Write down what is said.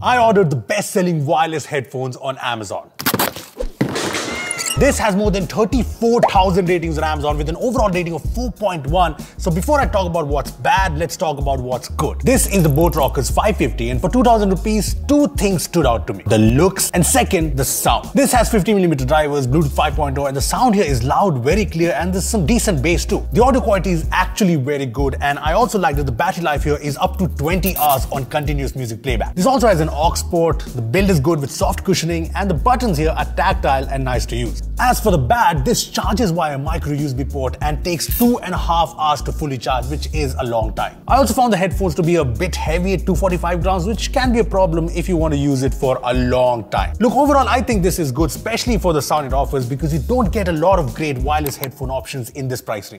I ordered the best-selling wireless headphones on Amazon. This has more than 34,000 ratings on Amazon with an overall rating of 4.1. So before I talk about what's bad, let's talk about what's good. This is the Boat Rockerz 550 and for 2000 rupees, two things stood out to me. The looks and second, the sound. This has 50mm drivers, Bluetooth 5.0 and the sound here is loud, very clear and there's some decent bass too. The audio quality is actually very good and I also like that the battery life here is up to 20 hours on continuous music playback. This also has an aux port, the build is good with soft cushioning and the buttons here are tactile and nice to use. As for the bad, this charges via a micro USB port and takes two and a half hours to fully charge, which is a long time. I also found the headphones to be a bit heavy at 245 grams, which can be a problem if you want to use it for a long time. Look, overall, I think this is good, especially for the sound it offers because you don't get a lot of great wireless headphone options in this price range.